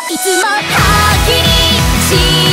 はいつも鍵に